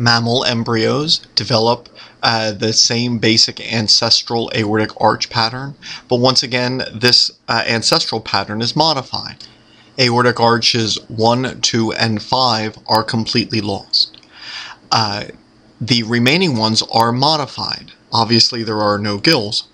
mammal embryos develop uh, the same basic ancestral aortic arch pattern, but once again, this uh, ancestral pattern is modified. Aortic arches 1, 2, and 5 are completely lost. Uh, the remaining ones are modified. Obviously, there are no gills.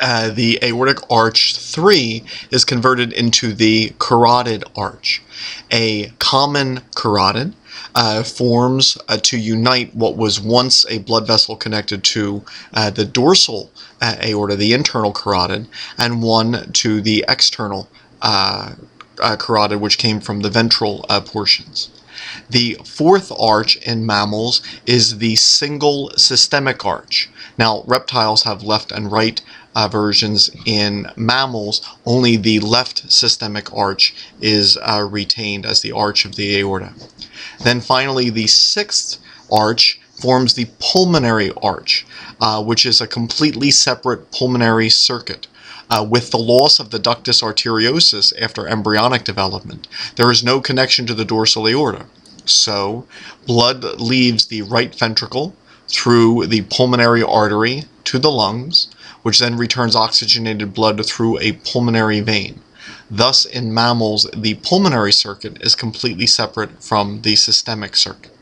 Uh, the aortic arch 3 is converted into the carotid arch. A common carotid uh, forms uh, to unite what was once a blood vessel connected to uh, the dorsal uh, aorta, the internal carotid, and one to the external uh, carotid, which came from the ventral portions. The fourth arch in mammals is the single systemic arch. Now, reptiles have left and right uh, versions in mammals, only the left systemic arch is uh, retained as the arch of the aorta. Then finally, the sixth arch forms the pulmonary arch, uh, which is a completely separate pulmonary circuit. Uh, with the loss of the ductus arteriosus after embryonic development, there is no connection to the dorsal aorta. So, blood leaves the right ventricle through the pulmonary artery to the lungs, which then returns oxygenated blood through a pulmonary vein. Thus, in mammals, the pulmonary circuit is completely separate from the systemic circuit.